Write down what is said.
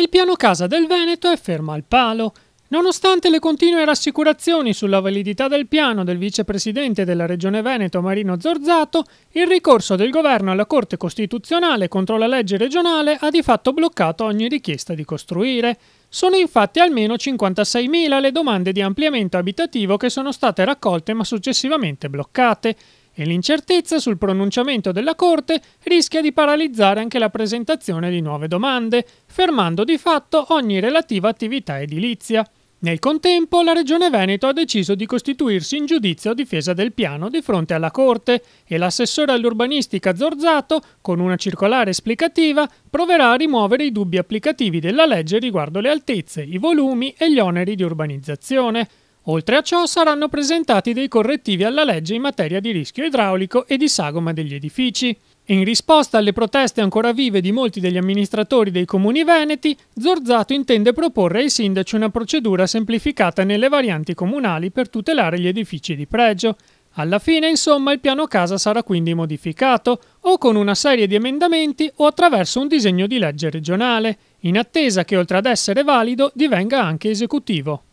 Il piano casa del Veneto è fermo al palo. Nonostante le continue rassicurazioni sulla validità del piano del vicepresidente della Regione Veneto Marino Zorzato, il ricorso del governo alla Corte Costituzionale contro la legge regionale ha di fatto bloccato ogni richiesta di costruire. Sono infatti almeno 56.000 le domande di ampliamento abitativo che sono state raccolte ma successivamente bloccate e l'incertezza sul pronunciamento della Corte rischia di paralizzare anche la presentazione di nuove domande, fermando di fatto ogni relativa attività edilizia. Nel contempo, la Regione Veneto ha deciso di costituirsi in giudizio a difesa del piano di fronte alla Corte e l'assessore all'urbanistica Zorzato, con una circolare esplicativa, proverà a rimuovere i dubbi applicativi della legge riguardo le altezze, i volumi e gli oneri di urbanizzazione. Oltre a ciò saranno presentati dei correttivi alla legge in materia di rischio idraulico e di sagoma degli edifici. In risposta alle proteste ancora vive di molti degli amministratori dei comuni veneti, Zorzato intende proporre ai sindaci una procedura semplificata nelle varianti comunali per tutelare gli edifici di pregio. Alla fine, insomma, il piano casa sarà quindi modificato, o con una serie di emendamenti o attraverso un disegno di legge regionale, in attesa che oltre ad essere valido divenga anche esecutivo.